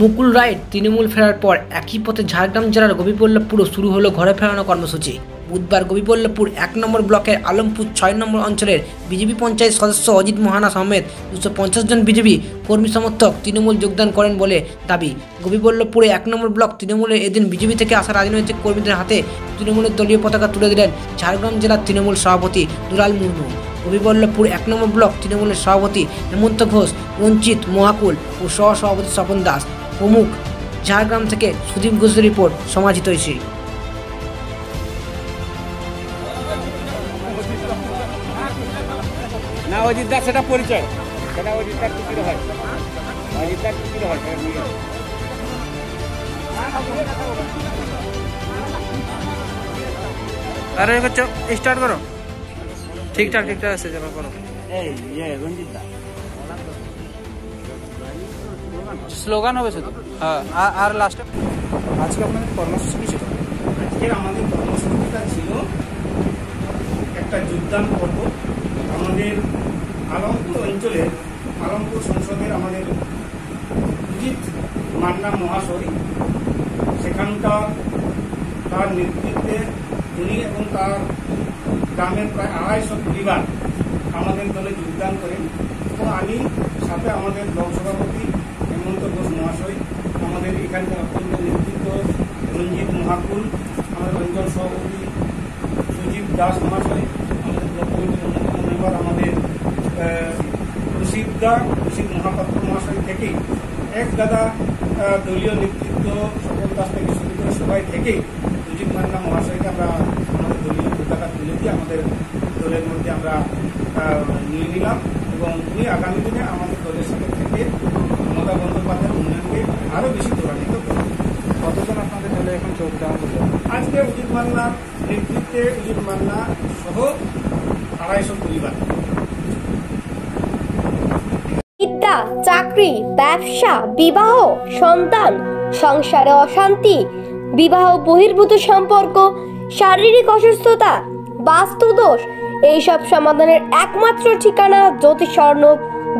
মুকুল রায়ের তৃণমূল ফেরার পর একই পথে ঝাড়গ্রাম জেলার গোপীবল্লভপুরও শুরু হলো ঘরে ফেরানো কর্মসূচি। বুধবার গোপীবল্লভপুর এক নম্বর ব্লকের আলমপুর ছয় নম্বর অঞ্চলের বিজেপি পঞ্চায়েত সদস্য অজিত মহানা সমেত দুশো পঞ্চাশ জন বিজেপি কর্মী সমর্থক তৃণমূল যোগদান করেন বলে দাবি। গোপীবল্লভপুরে এক নম্বর ব্লক তৃণমূলের এদিন বিজেপি থেকে আসা রাজনৈতিক কর্মীদের হাতে তৃণমূলের দলীয় পতাকা তুলে দিলেন ঝাড়গ্রাম জেলার তৃণমূল সভাপতি দুলাল মুর্মু। গোপীবল্লভপুর এক নম্বর ব্লক তৃণমূলের সভাপতি হেমন্ত ঘোষ, রঞ্জিত মহাকুল ও সহ সভাপতি স্বপন দাস। প্রমুখ ঝাড়গ্রাম থেকে সুদীপ ঘোষের রিপোর্ট সমাজিত হয়েছে না অজিতদার সেটা পরিচয়। সেটা অজিতদার টুকির হয়। অজিতদার টুকির হয়। আরে করছ স্টার্ট করো। ঠিকঠাক ঠিকঠাক আছে চলো করো। এই ইয়ে রঞ্জিত দা। স্লোগান হবে শুধু? হ্যাঁ আর- আর লাস্টে আজকে আপনাদের কর্মসূচি কি ছিল? আজকে আমাদের কর্মসূচিটা ছিল একটা যোগদান পর্ব। আমাদের আলমপুর অঞ্চলের আলমপুর সংসদের আমাদের উদিত মান্না মহাশয় সেখানকার তার নেতৃত্বে উনি এবং তার গ্রামের প্রায় আড়াইশো পরিবার আমাদের দলে যোগদান করেন। এবং আমি সাথে আমাদের ব্লক সভাপতি হেমন্ত ঘোষ মহাশয় আমাদের এখানকার অত্যন্ত নেতৃত্ব রঞ্জিত মহাকুল আমাদের অঞ্চল সভাপতি সুজিত দাস মহাশয় আমাদের ব্লক কমিটির অন্যতম মেম্বার আমাদের দা রশিদ মহাপাত্র মহাশয় থেকে এক দাদা দলীয় নেতৃত্ব সকল দাস থেকে শুরু করে সবাই থেকেই সুজিত মান্না মহাশয়কে আমরা আমাদের দলীয় পতাকা তুলে দিয়ে আমাদের দলের মধ্যে আমরা নিয়ে নিলাম এবং উনি আগামী দিনে আমাদের দলের সাথে থেকে মমতা বন্দ্যোপাধ্যায়ের উন্নয়নকে আরও বেশি নেতৃত্বে উজিত মান্না সহ আড়াইশো পরিবার। বিদ্যা, চাকরি, ব্যবসা, বিবাহ, সন্তান, সংসারে অশান্তি, বিবাহ বহির্ভূত সম্পর্ক, শারীরিক অসুস্থতা, বাস্তুদোষ, এইসব সমাধানের একমাত্র ঠিকানা জ্যোতিষ স্বর্ণ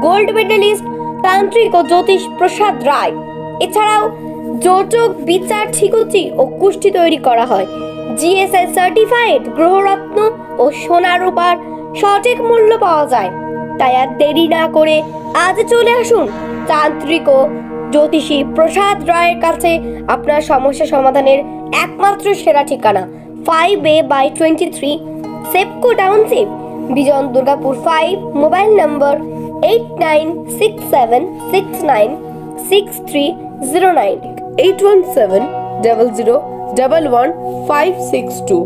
গোল্ড মেডেলিস্ট, তান্ত্রিক ও জ্যোতিষ প্রসাদ রায়। এছাড়াও যোজক বিচার, ঠিকুচি ও কুষ্টি তৈরি করা হয়। জিএসআই সার্টিফাইড গ্রহরত্ন ও সোনা রূপার সঠিক মূল্য পাওয়া যায়। তাই আর দেরি না করে আজ চলে আসুন তান্ত্রিক ও জ্যোতিষী প্রসাদ রায়ের কাছে আপনার সমস্যা সমাধানের একমাত্র সেরা ঠিকানা five A by twenty three Sepco township Bijan Durgapur five mobile number eight nine six seven six nine six three zero nine eight one seven double zero double one five six two